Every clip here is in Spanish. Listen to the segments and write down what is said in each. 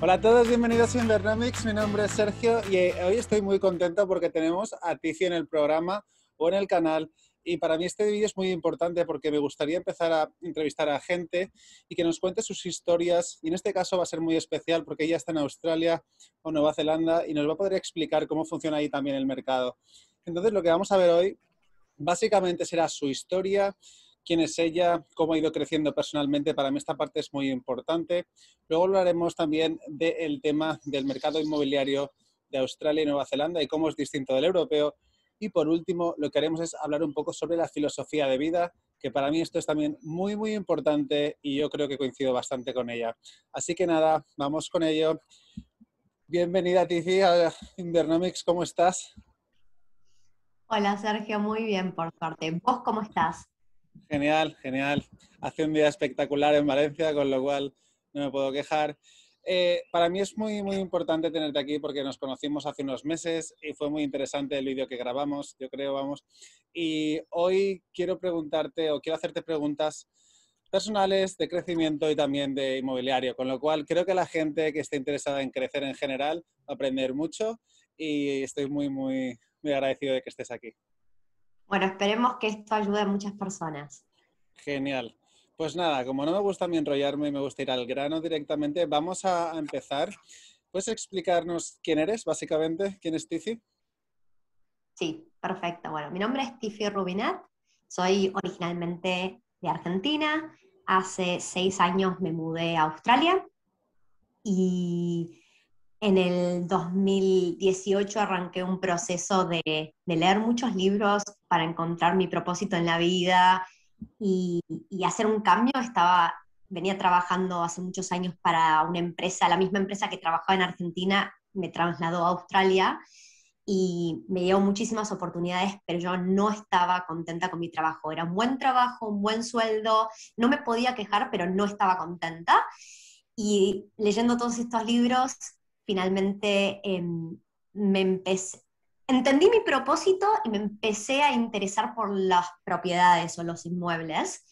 Hola a todos, bienvenidos a Invernomics. Mi nombre es Sergio y eh, hoy estoy muy contento porque tenemos a Tizi en el programa o en el canal. Y para mí este vídeo es muy importante porque me gustaría empezar a entrevistar a gente y que nos cuente sus historias. Y en este caso va a ser muy especial porque ella está en Australia o Nueva Zelanda y nos va a poder explicar cómo funciona ahí también el mercado. Entonces lo que vamos a ver hoy básicamente será su historia, quién es ella, cómo ha ido creciendo personalmente. Para mí esta parte es muy importante. Luego hablaremos también del tema del mercado inmobiliario de Australia y Nueva Zelanda y cómo es distinto del europeo. Y por último, lo que haremos es hablar un poco sobre la filosofía de vida, que para mí esto es también muy, muy importante y yo creo que coincido bastante con ella. Así que nada, vamos con ello. Bienvenida, Tizi, a Invernomics. ¿Cómo estás? Hola, Sergio. Muy bien, por suerte. ¿Vos cómo estás? Genial, genial. Hace un día espectacular en Valencia, con lo cual no me puedo quejar. Eh, para mí es muy, muy importante tenerte aquí porque nos conocimos hace unos meses y fue muy interesante el vídeo que grabamos, yo creo, vamos. Y hoy quiero preguntarte o quiero hacerte preguntas personales, de crecimiento y también de inmobiliario, con lo cual creo que la gente que esté interesada en crecer en general va a aprender mucho y estoy muy, muy, muy agradecido de que estés aquí. Bueno, esperemos que esto ayude a muchas personas. Genial. Pues nada, como no me gusta a mí enrollarme y me gusta ir al grano directamente, vamos a empezar. ¿Puedes explicarnos quién eres, básicamente? ¿Quién es Tiffy? Sí, perfecto. Bueno, mi nombre es Tiffy Rubinat, soy originalmente de Argentina. Hace seis años me mudé a Australia y en el 2018 arranqué un proceso de, leer muchos libros para encontrar mi propósito en la vida y, hacer un cambio. Estaba, venía trabajando hace muchos años para una empresa, la misma empresa que trabajaba en Argentina, me trasladó a Australia y me dio muchísimas oportunidades, pero yo no estaba contenta con mi trabajo. Era un buen trabajo, un buen sueldo, no me podía quejar, pero no estaba contenta. Y leyendo todos estos libros, finalmente em, me empecé, entendí mi propósito y me empecé a interesar por las propiedades o los inmuebles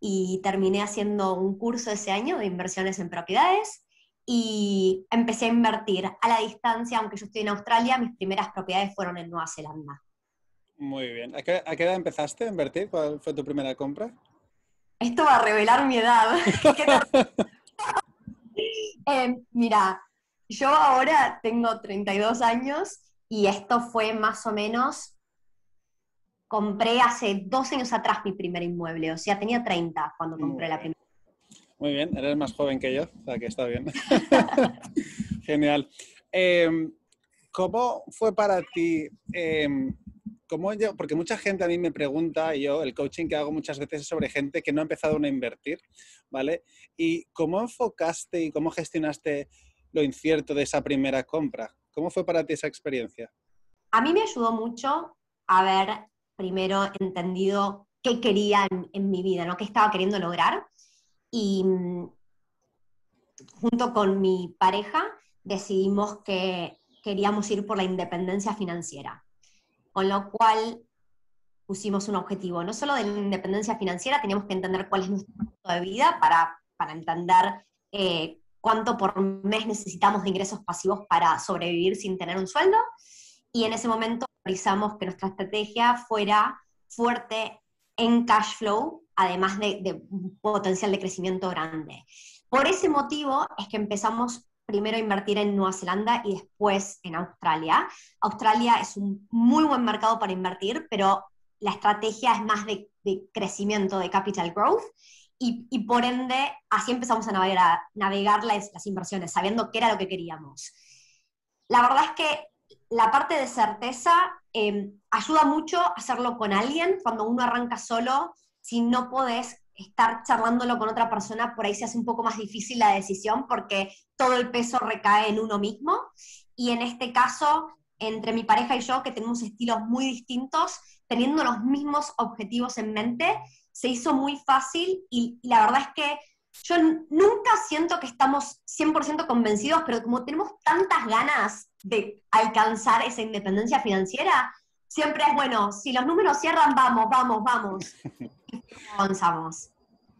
y terminé haciendo un curso ese año de inversiones en propiedades y empecé a invertir a la distancia, aunque yo estoy en Australia, mis primeras propiedades fueron en Nueva Zelanda. Muy bien. ¿A qué, edad empezaste a invertir? ¿Cuál fue tu primera compra? Esto va a revelar mi edad. eh, mira, yo ahora tengo 32 años y esto fue más o menos, compré hace dos años atrás mi primer inmueble, o sea, tenía 30 cuando compré la primera. Muy bien, eres más joven que yo, o sea que está bien. Genial. Em, ¿Cómo fue para ti? Em, ¿cómo yo, porque mucha gente a mí me pregunta, y yo el coaching que hago muchas veces es sobre gente que no ha empezado a invertir, ¿vale? ¿Y cómo enfocaste y cómo gestionaste lo incierto de esa primera compra. ¿Cómo fue para ti esa experiencia? A mí me ayudó mucho haber primero entendido qué quería en, mi vida, ¿no? qué estaba queriendo lograr. Y mm, junto con mi pareja decidimos que queríamos ir por la independencia financiera. Con lo cual pusimos un objetivo, no solo de la independencia financiera, teníamos que entender cuál es nuestro punto de vida para, para entender eh, cuánto por mes necesitamos de ingresos pasivos para sobrevivir sin tener un sueldo. Y en ese momento realizamos que nuestra estrategia fuera fuerte en cash flow, además de, un potencial de crecimiento grande. Por ese motivo es que empezamos primero a invertir en Nueva Zelanda y después en Australia. Australia es un muy buen mercado para invertir, pero la estrategia es más de, de crecimiento, de capital growth y, por ende así empezamos a navegar, las, inversiones, sabiendo qué era lo que queríamos. La verdad es que la parte de certeza em, ayuda mucho a hacerlo con alguien. Cuando uno arranca solo, si no podés estar charlándolo con otra persona, por ahí se hace un poco más difícil la decisión porque todo el peso recae en uno mismo. Y en este caso, entre mi pareja y yo, que tenemos estilos muy distintos, teniendo los mismos objetivos en mente, se hizo muy fácil y, la verdad es que yo nunca siento que estamos 100% convencidos, pero como tenemos tantas ganas de alcanzar esa independencia financiera, siempre es bueno, si los números cierran, vamos, vamos, vamos. avanzamos.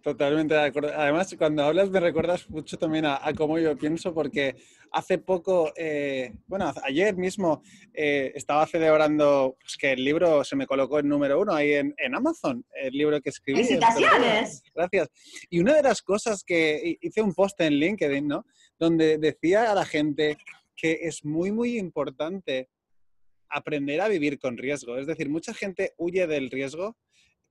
Totalmente de acuerdo. Además, cuando hablas me recuerdas mucho también a, cómo yo pienso, porque hace poco, eh, bueno, ayer mismo eh, estaba celebrando pues, que el libro se me colocó en número uno ahí en, Amazon, el libro que escribí. ¡Felicitaciones! Gracias. Y una de las cosas que hice un post en LinkedIn, ¿no? Donde decía a la gente que es muy, muy importante aprender a vivir con riesgo. Es decir, mucha gente huye del riesgo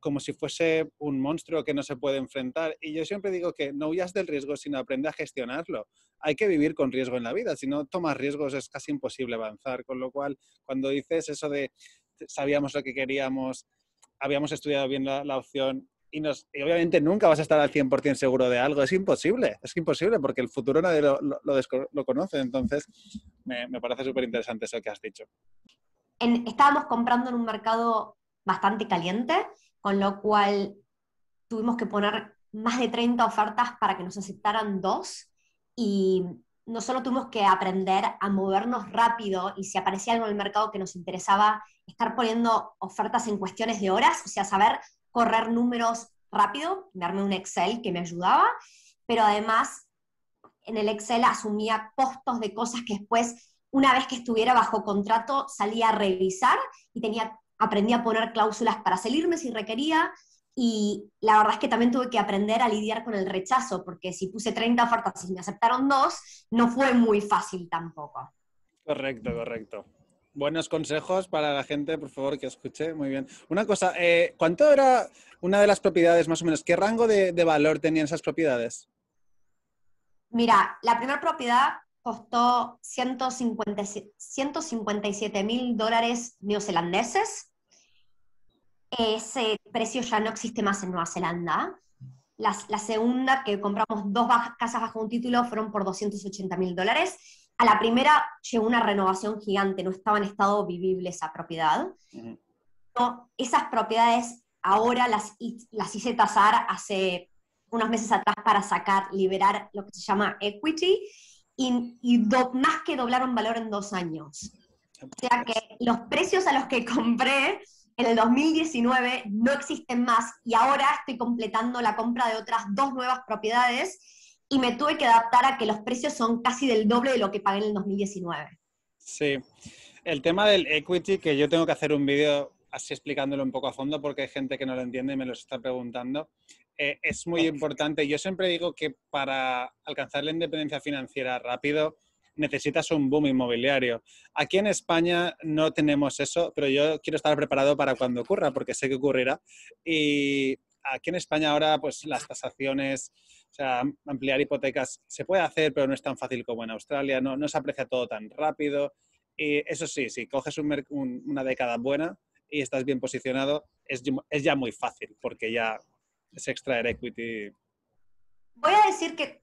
como si fuese un monstruo que no se puede enfrentar. Y yo siempre digo que no huyas del riesgo, sino aprende a gestionarlo. Hay que vivir con riesgo en la vida. Si no tomas riesgos es casi imposible avanzar. Con lo cual, cuando dices eso de sabíamos lo que queríamos, habíamos estudiado bien la, opción y, obviamente nunca vas a estar al 100% seguro de algo. Es imposible, es imposible porque el futuro nadie lo, lo, conoce. Entonces, me, me parece súper interesante eso que has dicho. estábamos comprando en un mercado bastante caliente con lo cual tuvimos que poner más de 30 ofertas para que nos aceptaran dos y no solo tuvimos que aprender a movernos rápido y si aparecía algo en el mercado que nos interesaba, estar poniendo ofertas en cuestiones de horas, o sea, saber correr números rápido, darme un Excel que me ayudaba, pero además en el Excel asumía costos de cosas que después, una vez que estuviera bajo contrato, salía a revisar y tenía aprendí a poner cláusulas para salirme si requería, y la verdad es que también tuve que aprender a lidiar con el rechazo, porque si puse 30 ofertas y me aceptaron dos, no fue muy fácil tampoco. Correcto, correcto. Buenos consejos para la gente, por favor, que escuche. Muy bien. Una cosa, eh, ¿cuánto era una de las propiedades más o menos? ¿Qué rango de, de valor tenían esas propiedades? Mira, la primera propiedad costó 157 mil dólares neozelandeses. Ese precio ya no existe más en Nueva Zelanda. La, segunda, que compramos dos casas bajo un título, fueron por 280 mil dólares. A la primera llegó una renovación gigante, no estaba en estado vivible esa propiedad. esas propiedades ahora las, las hice tasar hace unos meses atrás para sacar, liberar lo que se llama equity, y, más que doblaron valor en dos años. O sea que los precios a los que compré en el 2019 no existen más y ahora estoy completando la compra de otras dos nuevas propiedades y me tuve que adaptar a que los precios son casi del doble de lo que pagué en el 2019. Sí, el tema del equity, que yo tengo que hacer un vídeo así explicándolo un poco a fondo porque hay gente que no lo entiende y me lo está preguntando. Eh, es muy importante. Yo siempre digo que para alcanzar la independencia financiera rápido necesitas un boom inmobiliario. Aquí en España no tenemos eso, pero yo quiero estar preparado para cuando ocurra, porque sé que ocurrirá. Y aquí en España ahora, pues las tasaciones, o sea, ampliar hipotecas se puede hacer, pero no es tan fácil como en Australia, no, no se aprecia todo tan rápido. Y eso sí, si coges una década buena y estás bien posicionado, es, es ya muy fácil, porque ya es extraer equity. Voy a decir que,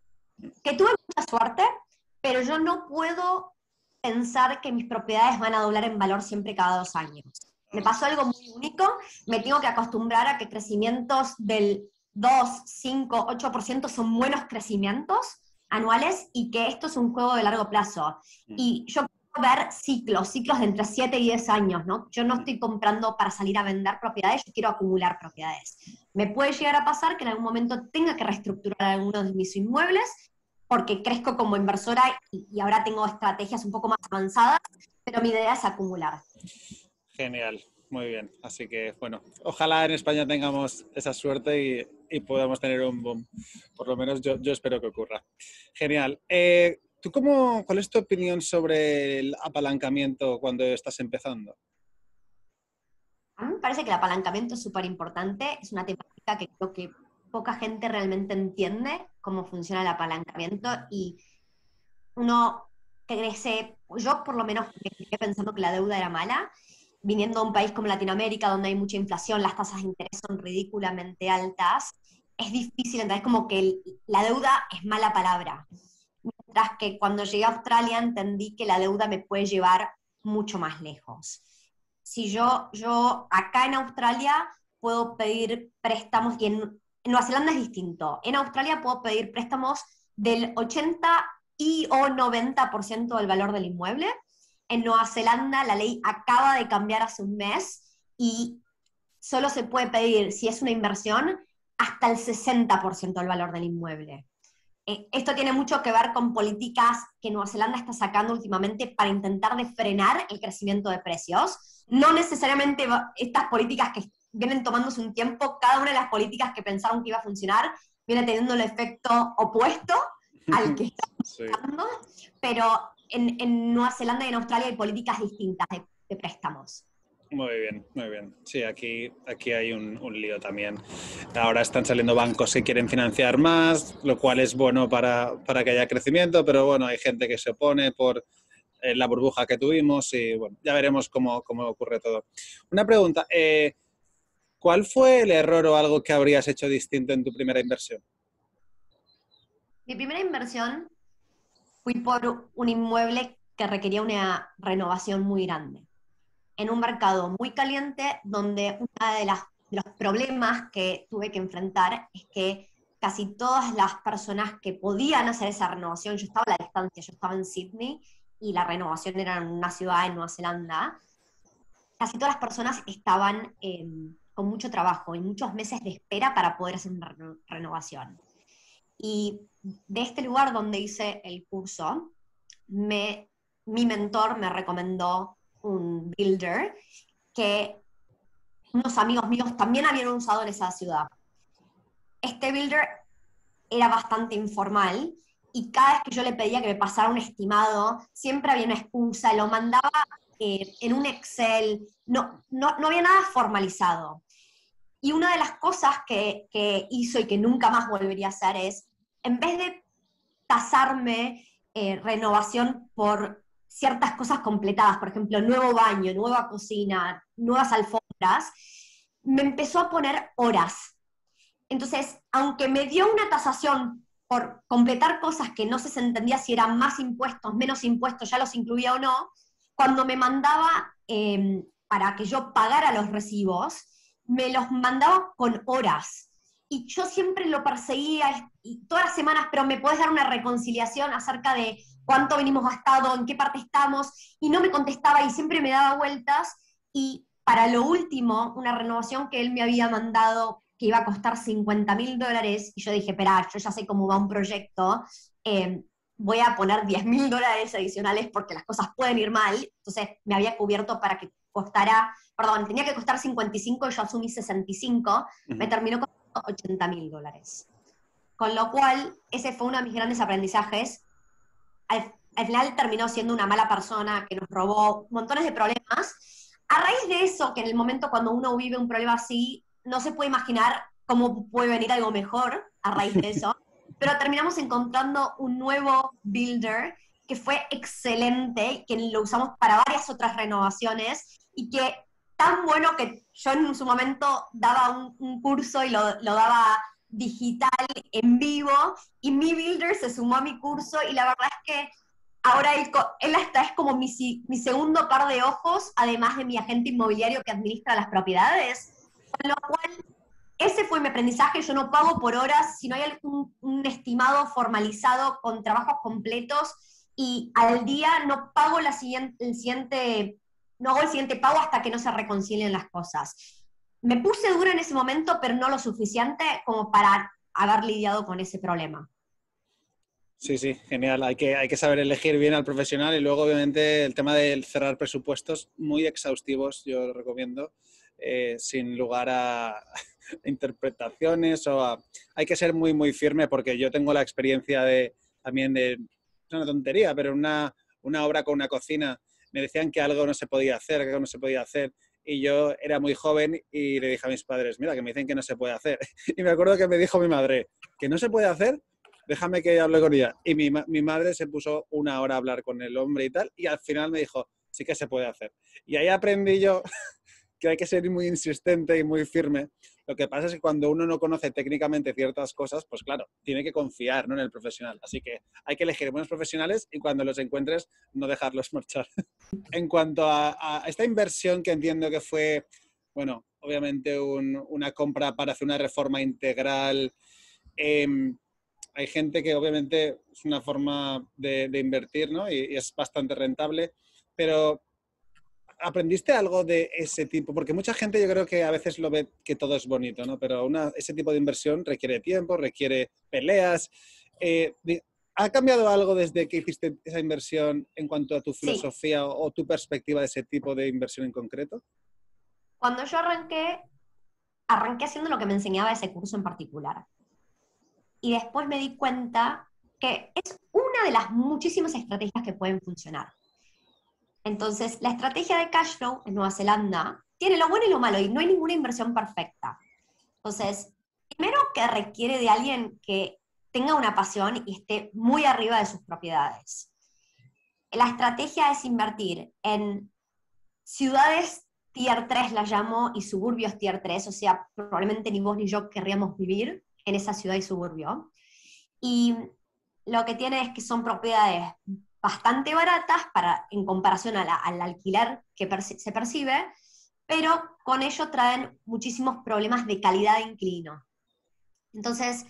que tuve mucha suerte, pero yo no puedo pensar que mis propiedades van a doblar en valor siempre cada dos años. Me ah. pasó algo muy único, me tengo que acostumbrar a que crecimientos del 2, 5, 8% son buenos crecimientos anuales y que esto es un juego de largo plazo. Mm. Y yo ver ciclos, ciclos de entre 7 y 10 años, ¿no? Yo no estoy comprando para salir a vender propiedades, yo quiero acumular propiedades. Me puede llegar a pasar que en algún momento tenga que reestructurar algunos de mis inmuebles porque crezco como inversora y, ahora tengo estrategias un poco más avanzadas, pero mi idea es acumular. Genial, muy bien. Así que, bueno, ojalá en España tengamos esa suerte y, podamos tener un boom. Por lo menos yo, yo espero que ocurra. Genial. Eh, ¿Tú cómo, cuál es tu opinión sobre el apalancamiento cuando estás empezando? A mí me parece que el apalancamiento es súper importante, es una temática que creo que poca gente realmente entiende cómo funciona el apalancamiento y uno crece, yo por lo menos me pensando que la deuda era mala, viniendo a un país como Latinoamérica donde hay mucha inflación, las tasas de interés son ridículamente altas, es difícil, entonces como que la deuda es mala palabra mientras que cuando llegué a Australia entendí que la deuda me puede llevar mucho más lejos. Si yo, yo acá en Australia puedo pedir préstamos, y en, Nueva Zelanda es distinto, en Australia puedo pedir préstamos del 80 y o 90% del valor del inmueble. En Nueva Zelanda la ley acaba de cambiar hace un mes y solo se puede pedir, si es una inversión, hasta el 60% del valor del inmueble. Eh, esto tiene mucho que ver con políticas que Nueva Zelanda está sacando últimamente para intentar de frenar el crecimiento de precios. No necesariamente estas políticas que vienen tomándose un tiempo, cada una de las políticas que pensaron que iba a funcionar viene teniendo el efecto opuesto al que estamos buscando, pero en, Nueva Zelanda y en Australia hay políticas distintas de préstamos. Muy bien, muy bien. Sí, aquí, aquí hay un, lío también. Ahora están saliendo bancos que quieren financiar más, lo cual es bueno para, que haya crecimiento, pero bueno, hay gente que se opone por eh, la burbuja que tuvimos y bueno, ya veremos cómo, ocurre todo. Una pregunta, eh, ¿cuál fue el error o algo que habrías hecho distinto en tu primera inversión? Mi primera inversión fui por un inmueble que requería una renovación muy grande en un mercado muy caliente donde uno de, los problemas que tuve que enfrentar es que casi todas las personas que podían hacer esa renovación, yo estaba a la distancia, yo estaba en Sydney y la renovación era en una ciudad en Nueva Zelanda, casi todas las personas estaban em, con mucho trabajo y muchos meses de espera para poder hacer una renovación. Y de este lugar donde hice el curso, me, mi mentor me recomendó un builder que unos amigos míos también habían usado en esa ciudad. Este builder era bastante informal y cada vez que yo le pedía que me pasara un estimado, siempre había una excusa, lo mandaba eh, en un Excel, no, no, había nada formalizado. Y una de las cosas que, hizo y que nunca más volvería a hacer es, en vez de tasarme eh, renovación por ciertas cosas completadas, por ejemplo, nuevo baño, nueva cocina, nuevas alfombras, me empezó a poner horas. Entonces, aunque me dio una tasación por completar cosas que no se entendía si eran más impuestos, menos impuestos, ya los incluía o no, cuando me mandaba em, para que yo pagara los recibos, me los mandaba con horas. Y yo siempre lo perseguía todas las semanas, pero me puedes dar una reconciliación acerca de cuánto venimos gastado, en qué parte estamos, y no me contestaba y siempre me daba vueltas. Y para lo último, una renovación que él me había mandado que iba a costar 50 mil dólares, y yo dije, espera, yo ya sé cómo va un proyecto, eh, voy a poner 10 mil dólares adicionales porque las cosas pueden ir mal, entonces me había cubierto para que costara, perdón, tenía que costar 55 y yo asumí 65, me terminó con 80 mil dólares. Con lo cual, ese fue uno de mis grandes aprendizajes, al, final terminó siendo una mala persona que nos robó montones de problemas. A raíz de eso, que en el momento cuando uno vive un problema así, no se puede imaginar cómo puede venir algo mejor a raíz de eso, pero terminamos encontrando un nuevo builder que fue excelente, que lo usamos para varias otras renovaciones y que tan bueno que yo en su momento daba un, curso y lo, lo, daba digital en vivo y mi builder se sumó a mi curso y la verdad es que ahora él, hasta es como mi, mi, segundo par de ojos, además de mi agente inmobiliario que administra las propiedades, con lo cual ese fue mi aprendizaje, yo no pago por horas, si no hay un estimado formalizado con trabajos completos y al día no pago la siguiente, siguiente, no hago el siguiente pago hasta que no se reconcilien las cosas me puse dura en ese momento, pero no lo suficiente como para haber lidiado con ese problema. Sí, sí, genial. Hay que, hay que saber elegir bien al profesional y luego, obviamente, el tema de cerrar presupuestos muy exhaustivos, yo lo recomiendo, eh, sin lugar a interpretaciones o a... Hay que ser muy, muy firme porque yo tengo la experiencia de también de... Es una tontería, pero una, una obra con una cocina me decían que algo no se podía hacer, que algo no se podía hacer y yo era muy joven y le dije a mis padres, mira, que me dicen que no se puede hacer. Y me acuerdo que me dijo mi madre, que no se puede hacer, déjame que hable con ella. Y mi, mi, madre se puso una hora a hablar con el hombre y tal, y al final me dijo, sí que se puede hacer. Y ahí aprendí yo que hay que ser muy insistente y muy firme. Lo que pasa es que cuando uno no conoce técnicamente ciertas cosas, pues claro, tiene que confiar ¿no? en el profesional. Así que hay que elegir buenos profesionales y cuando los encuentres, no dejarlos marchar. en cuanto a, esta inversión que entiendo que fue, bueno, obviamente una compra para hacer una reforma integral, em, hay gente que obviamente es una forma de, invertir ¿no? y, y es bastante rentable, pero ¿aprendiste algo de ese tipo? Porque mucha gente yo creo que a veces lo ve que todo es bonito, ¿no? Pero ese tipo de inversión requiere tiempo, requiere peleas. Eh, ¿Ha cambiado algo desde que hiciste esa inversión en cuanto a tu filosofía o, tu perspectiva de ese tipo de inversión en concreto? Cuando yo arranqué, arranqué haciendo lo que me enseñaba ese curso en particular. Y después me di cuenta que es una de las muchísimas estrategias que pueden funcionar. Entonces, la estrategia de cash flow en Nueva Zelanda tiene lo bueno y lo malo, y no hay ninguna inversión perfecta. Entonces, primero que requiere de alguien que tenga una pasión y esté muy arriba de sus propiedades. La estrategia es invertir en ciudades tier 3, la llamo, y suburbios tier 3, o sea, probablemente ni vos ni yo querríamos vivir en esa ciudad y suburbio. Y lo que tiene es que son propiedades bastante baratas para, en comparación al alquiler que se percibe, pero con ello traen muchísimos problemas de calidad de inquilino. Entonces,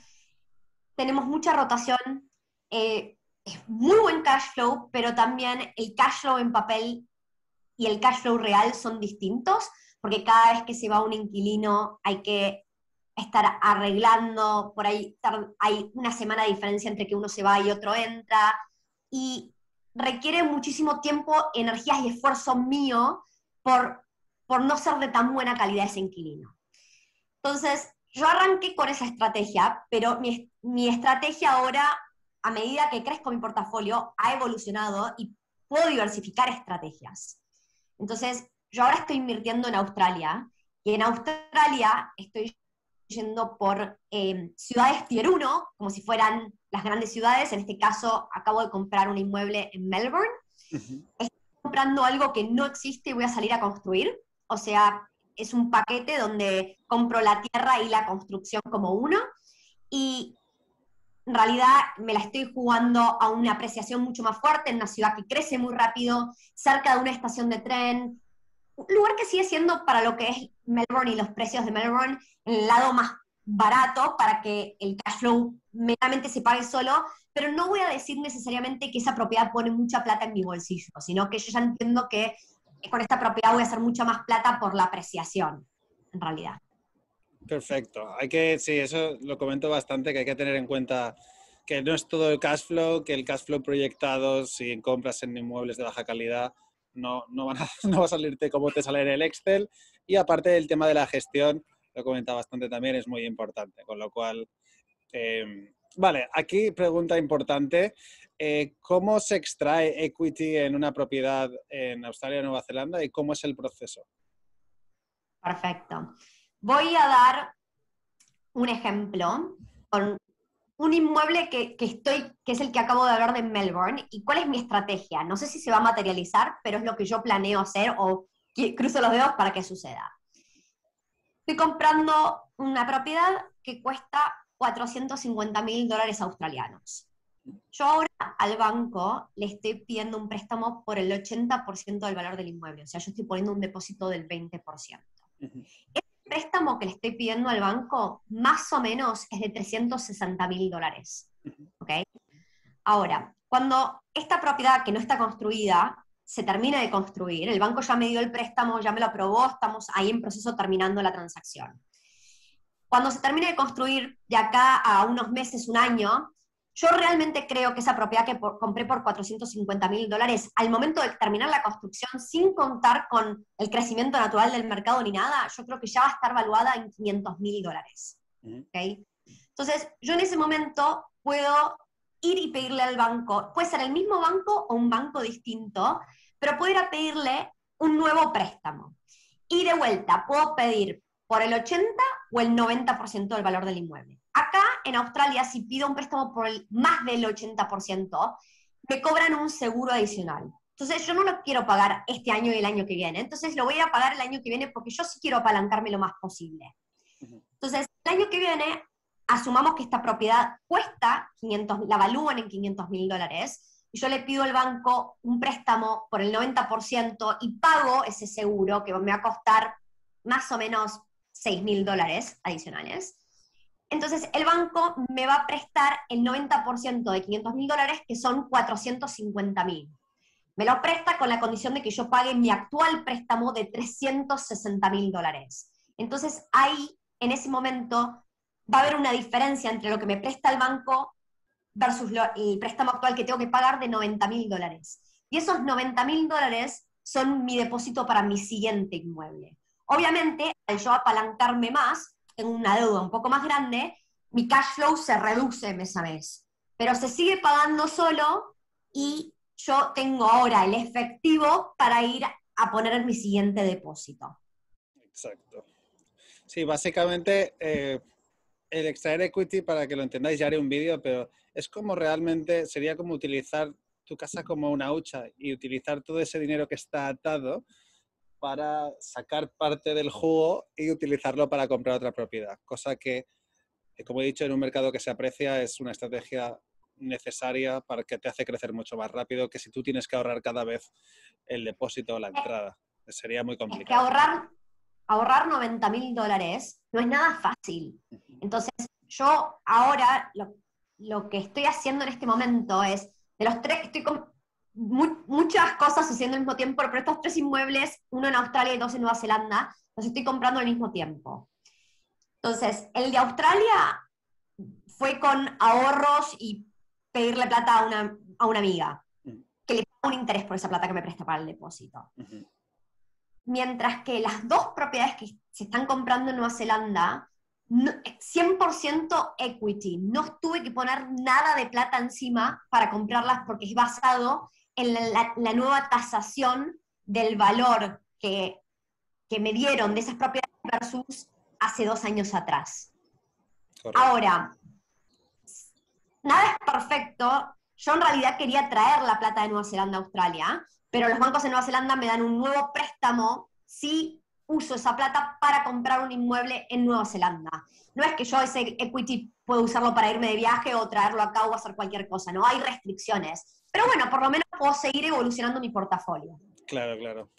tenemos mucha rotación, eh, es muy buen cash flow, pero también el cash flow en papel y el cash flow real son distintos, porque cada vez que se va un inquilino hay que estar arreglando, por ahí hay una semana de diferencia entre que uno se va y otro entra, y requiere muchísimo tiempo, energías y esfuerzo mío por, por no ser de tan buena calidad ese inquilino. Entonces, yo arranqué con esa estrategia, pero mi, mi estrategia ahora, a medida que crezco mi portafolio, ha evolucionado y puedo diversificar estrategias. Entonces, yo ahora estoy invirtiendo en Australia y en Australia estoy yendo por eh, ciudades tier 1, como si fueran las grandes ciudades. En este caso, acabo de comprar un inmueble en Melbourne. Estoy comprando algo que no existe y voy a salir a construir. O sea, es un paquete donde compro la tierra y la construcción como uno. Y en realidad me la estoy jugando a una apreciación mucho más fuerte en una ciudad que crece muy rápido, cerca de una estación de tren, un lugar que sigue siendo para lo que es Melbourne y los precios de Melbourne el lado más barato para que el cash flow meramente se pague solo, pero no voy a decir necesariamente que esa propiedad pone mucha plata en mi bolsillo, sino que yo ya entiendo que con esta propiedad voy a hacer mucha más plata por la apreciación, en realidad. Perfecto. Hay que, sí, eso lo comento bastante, que hay que tener en cuenta que no es todo el cash flow, que el cash flow proyectado, si compras en inmuebles de baja calidad, no, no, van a, no va a salirte como te sale en el Excel. Y aparte el tema de la gestión, lo comenta bastante también, es muy importante. Con lo cual, em, vale, aquí pregunta importante. Eh, ¿Cómo se extrae equity en una propiedad en Australia o Nueva Zelanda y cómo es el proceso? Perfecto. Voy a dar un ejemplo un inmueble que, estoy, que es el que acabo de hablar de Melbourne, y cuál es mi estrategia. No sé si se va a materializar, pero es lo que yo planeo hacer o cruzo los dedos para que suceda. Estoy comprando una propiedad que cuesta 450 mil dólares australianos. Yo ahora al banco le estoy pidiendo un préstamo por el 80% del valor del inmueble, o sea, yo estoy poniendo un depósito del 20% préstamo que le estoy pidiendo al banco, más o menos, es de 360 mil dólares. Ahora, cuando esta propiedad que no está construida se termina de construir, el banco ya me dio el préstamo, ya me lo aprobó, estamos ahí en proceso terminando la transacción. Cuando se termine de construir, de acá a unos meses, un año, yo realmente creo que esa propiedad que compré por 450 mil dólares, al momento de terminar la construcción, sin contar con el crecimiento natural del mercado ni nada, yo creo que ya va a estar valuada en 500 mil dólares. Entonces, yo en ese momento puedo ir y pedirle al banco, puede ser el mismo banco o un banco distinto, pero puedo ir a pedirle un nuevo préstamo. Y de vuelta, puedo pedir por el 80 o el 90% del valor del inmueble. Acá en Australia, si pido un préstamo por el, más del 80%, me cobran un seguro adicional. Entonces yo no lo quiero pagar este año y el año que viene. Entonces lo voy a pagar el año que viene porque yo sí quiero apalancarme lo más posible. Entonces el año que viene, asumamos que esta propiedad cuesta 500, la evalúan en 500 mil dólares, y yo le pido al banco un préstamo por el 90% y pago ese seguro que me va a costar más o menos 6 mil dólares adicionales. Entonces, el banco me va a prestar el 90% de 500 mil dólares, que son 450 mil. Me lo presta con la condición de que yo pague mi actual préstamo de 360 mil dólares. Entonces ahí, en ese momento, va a haber una diferencia entre lo que me presta el banco versus el préstamo actual que tengo que pagar de 90 mil dólares. Y esos 90 mil dólares son mi depósito para mi siguiente inmueble. Obviamente, al yo apalancarme más, en una deuda un poco más grande, mi cash flow se reduce mes a mes, pero se sigue pagando solo y yo tengo ahora el efectivo para ir a poner en mi siguiente depósito. Exacto. Sí, básicamente eh, el extraer equity, para que lo entendáis, ya haré un vídeo, pero es como realmente, sería como utilizar tu casa como una hucha y utilizar todo ese dinero que está atado para sacar parte del jugo y utilizarlo para comprar otra propiedad. Cosa que, como he dicho, en un mercado que se aprecia es una estrategia necesaria para que te hace crecer mucho más rápido que si tú tienes que ahorrar cada vez el depósito o la entrada. Sería muy complicado. que ahorrar, ahorrar 90 mil dólares no es nada fácil. Entonces, yo ahora lo, lo que estoy haciendo en este momento es, de los tres, estoy muchas cosas haciendo al mismo tiempo, pero estos tres inmuebles, uno en Australia y dos en Nueva Zelanda, los estoy comprando al mismo tiempo. Entonces, el de Australia fue con ahorros y pedirle plata a una, a una amiga, mm. que le paga un interés por esa plata que me presta para el depósito. Mientras que las dos propiedades que se están comprando en Nueva Zelanda 100% equity. No tuve que poner nada de plata encima para comprarlas porque es basado en la, nueva tasación del valor que, que, me dieron de esas propiedades versus hace dos años atrás. Ahora, nada es perfecto. Yo en realidad quería traer la plata de Nueva Zelanda a Australia, pero los bancos de Nueva Zelanda me dan un nuevo préstamo si uso esa plata para comprar un inmueble en Nueva Zelanda. No es que yo ese equity puedo usarlo para irme de viaje o traerlo acá o hacer cualquier cosa, no hay restricciones. Pero bueno, por lo menos puedo seguir evolucionando mi portafolio. Claro, claro.